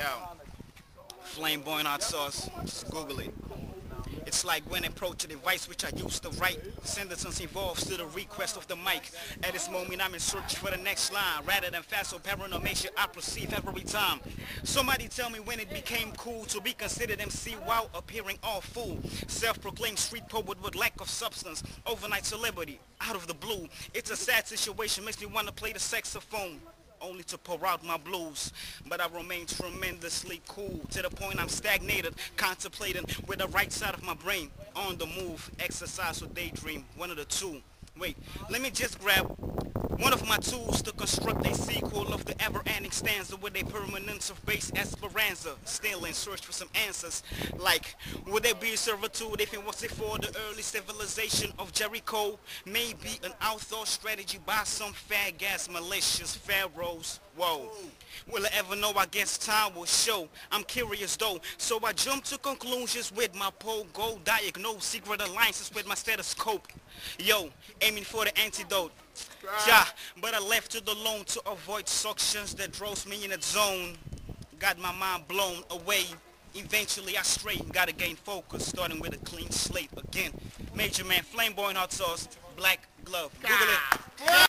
Yeah. Flamboyant hot sauce. Just Google it. It's like when approach a device which I used to write. Sentences involved to the request of the mic. At this moment I'm in search for the next line. Rather than fast make sure I perceive every time. Somebody tell me when it became cool to be considered MC while appearing all fool. Self-proclaimed street poet with lack of substance. Overnight celebrity. Out of the blue. It's a sad situation. Makes me want to play the saxophone only to pour out my blues. But I remain tremendously cool to the point I'm stagnated, contemplating with the right side of my brain on the move, exercise or daydream, one of the two. Wait, let me just grab one of my tools to construct a sequel of the ever-ending stanza with a permanence of base esperanza. Still in search for some answers. Like, would there be servitude if it wasn't for the early civilization of Jericho? Maybe an outthought strategy by some fag-ass malicious pharaohs. Whoa. Will I ever know? I guess time will show. I'm curious though, so I jump to conclusions with my pole go diagnose secret alliances with my stethoscope. Yo, aiming for the antidote. Yeah, but I left it alone to avoid suctions that draws me in a zone. Got my mind blown away. Eventually I straight gotta gain focus, starting with a clean slate again. Major man, flame flamboyant hot sauce, black glove. Google it.